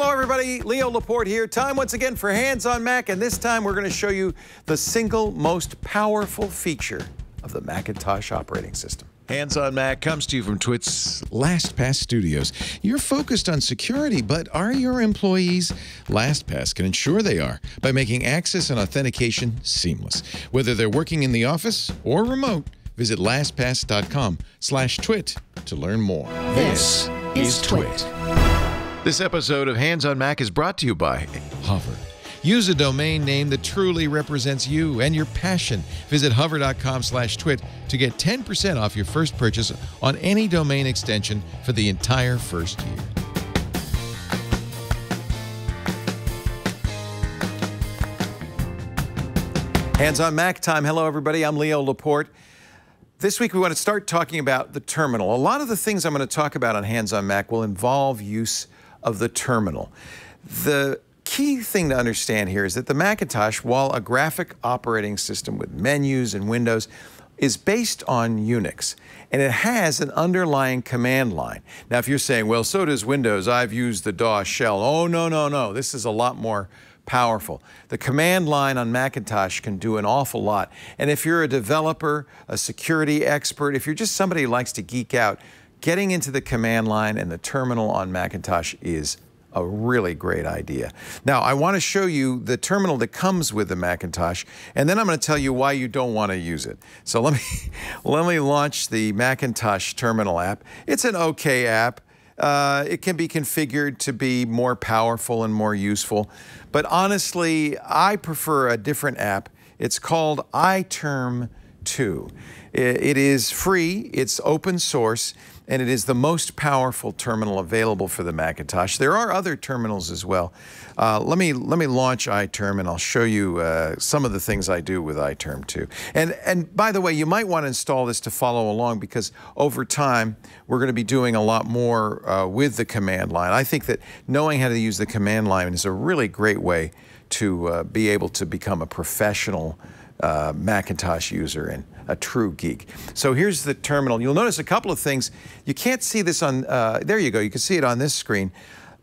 Hello, everybody. Leo Laporte here. Time once again for Hands on Mac, and this time we're going to show you the single most powerful feature of the Macintosh operating system. Hands on Mac comes to you from TWiT's LastPass Studios. You're focused on security, but are your employees? LastPass can ensure they are by making access and authentication seamless. Whether they're working in the office or remote, visit lastpass.com slash twit to learn more. This is TWiT. This episode of Hands on Mac is brought to you by Hover. Use a domain name that truly represents you and your passion. Visit hover.com slash twit to get 10% off your first purchase on any domain extension for the entire first year. Hands on Mac time. Hello, everybody. I'm Leo Laporte. This week we want to start talking about the terminal. A lot of the things I'm going to talk about on Hands on Mac will involve use of the terminal. The key thing to understand here is that the Macintosh, while a graphic operating system with menus and windows, is based on Unix and it has an underlying command line. Now, if you're saying, well, so does Windows, I've used the DOS shell. Oh, no, no, no. This is a lot more powerful. The command line on Macintosh can do an awful lot. And if you're a developer, a security expert, if you're just somebody who likes to geek out, getting into the command line and the terminal on Macintosh is a really great idea. Now, I want to show you the terminal that comes with the Macintosh, and then I'm going to tell you why you don't want to use it. So let me, let me launch the Macintosh terminal app. It's an okay app. Uh, it can be configured to be more powerful and more useful. But honestly, I prefer a different app. It's called iTerm 2. It is free, it's open source, and it is the most powerful terminal available for the Macintosh. There are other terminals as well. Uh, let me let me launch iTerm, and I'll show you uh, some of the things I do with iTerm 2. And and by the way, you might want to install this to follow along because over time we're going to be doing a lot more uh, with the command line. I think that knowing how to use the command line is a really great way to uh, be able to become a professional uh, Macintosh user and a true geek. So here's the terminal. You'll notice a couple of things. You can't see this on, uh, there you go, you can see it on this screen.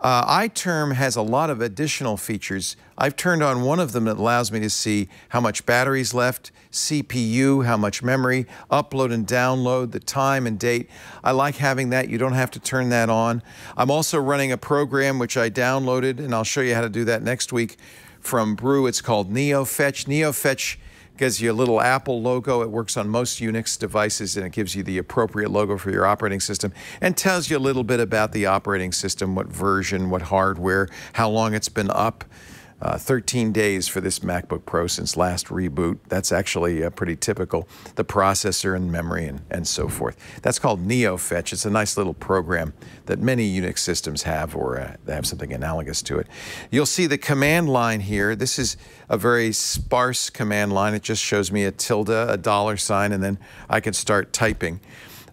Uh, iTerm has a lot of additional features. I've turned on one of them that allows me to see how much battery's left, CPU, how much memory, upload and download, the time and date. I like having that. You don't have to turn that on. I'm also running a program which I downloaded, and I'll show you how to do that next week from Brew. It's called NeoFetch. NeoFetch gives you a little Apple logo. It works on most Unix devices and it gives you the appropriate logo for your operating system and tells you a little bit about the operating system, what version, what hardware, how long it's been up. Uh, 13 days for this MacBook Pro since last reboot. That's actually uh, pretty typical. The processor and memory and, and so forth. That's called NeoFetch. It's a nice little program that many Unix systems have or uh, they have something analogous to it. You'll see the command line here. This is a very sparse command line. It just shows me a tilde, a dollar sign, and then I can start typing.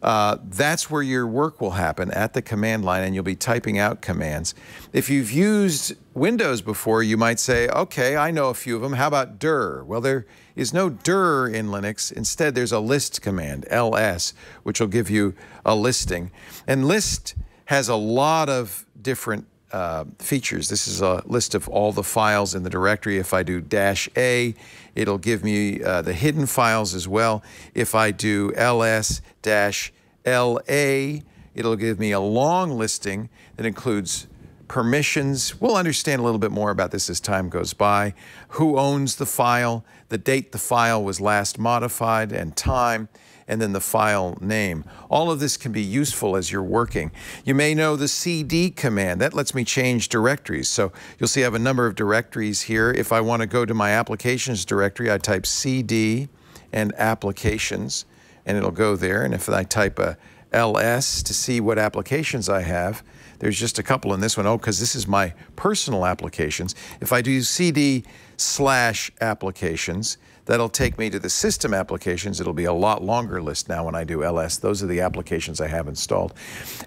Uh, that's where your work will happen at the command line and you'll be typing out commands. If you've used Windows before, you might say, okay, I know a few of them. How about dir? Well, there is no dir in Linux. Instead, there's a list command, ls, which will give you a listing. And list has a lot of different uh, features. This is a list of all the files in the directory. If I do dash A, it'll give me uh, the hidden files as well. If I do ls dash LA, it'll give me a long listing that includes permissions. We'll understand a little bit more about this as time goes by. Who owns the file, the date the file was last modified, and time and then the file name. All of this can be useful as you're working. You may know the cd command. That lets me change directories. So you'll see I have a number of directories here. If I want to go to my applications directory, I type cd and applications, and it'll go there. And if I type a ls to see what applications I have, there's just a couple in this one. Oh, because this is my personal applications. If I do cd slash applications, That'll take me to the system applications. It'll be a lot longer list now when I do LS. Those are the applications I have installed.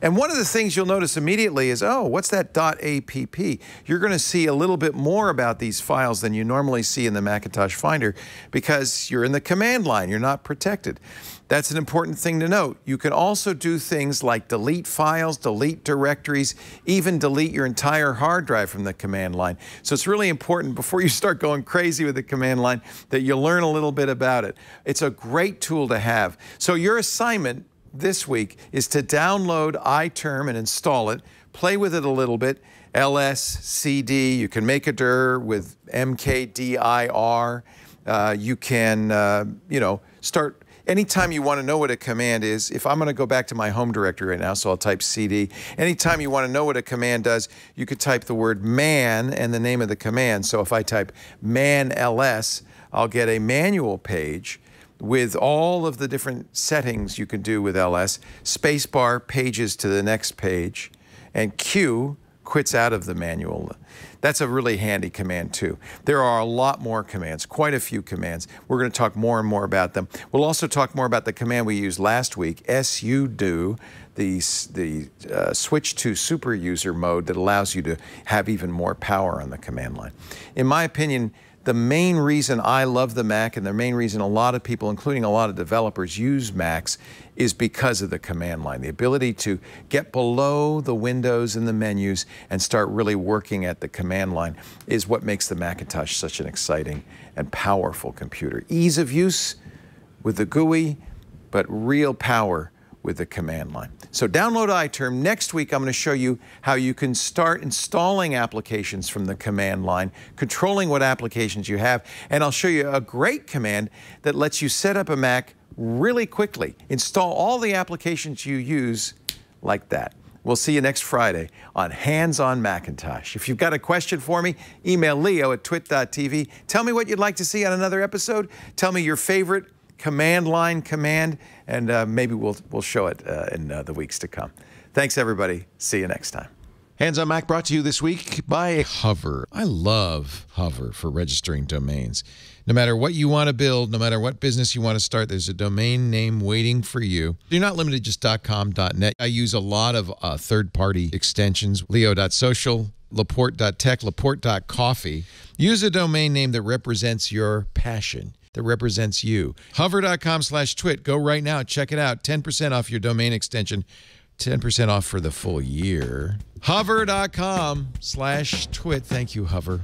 And one of the things you'll notice immediately is, oh, what's that .app? You're going to see a little bit more about these files than you normally see in the Macintosh Finder because you're in the command line. You're not protected. That's an important thing to note. You can also do things like delete files, delete directories, even delete your entire hard drive from the command line. So it's really important before you start going crazy with the command line that you learn a little bit about it. It's a great tool to have. So your assignment this week is to download iTerm and install it, play with it a little bit, ls, cd, you can make a dir with mkdir, uh, you can, uh, you know, start anytime you want to know what a command is, if I'm going to go back to my home directory right now, so I'll type cd, anytime you want to know what a command does, you could type the word man and the name of the command. So if I type man ls, I'll get a manual page with all of the different settings you can do with ls, spacebar pages to the next page, and q quits out of the manual. That's a really handy command too. There are a lot more commands, quite a few commands. We're going to talk more and more about them. We'll also talk more about the command we used last week, sudo, the, the uh, switch to super user mode that allows you to have even more power on the command line. In my opinion, the main reason I love the Mac and the main reason a lot of people, including a lot of developers, use Macs is because of the command line. The ability to get below the windows and the menus and start really working at the command line is what makes the Macintosh such an exciting and powerful computer. Ease of use with the GUI, but real power with the command line. So download iTerm. Next week, I'm going to show you how you can start installing applications from the command line, controlling what applications you have, and I'll show you a great command that lets you set up a Mac really quickly. Install all the applications you use like that. We'll see you next Friday on Hands on Macintosh. If you've got a question for me, email leo at twit.tv. Tell me what you'd like to see on another episode. Tell me your favorite command line command, and uh, maybe we'll, we'll show it uh, in uh, the weeks to come. Thanks, everybody. See you next time. Hands on Mac brought to you this week by Hover. I love Hover for registering domains. No matter what you want to build, no matter what business you want to start, there's a domain name waiting for you. You're not limited just .com, .net. I use a lot of uh, third-party extensions, leo.social, laporte.tech, laporte.coffee. Use a domain name that represents your passion that represents you. Hover.com slash twit. Go right now. Check it out. 10% off your domain extension. 10% off for the full year. Hover.com slash twit. Thank you, Hover.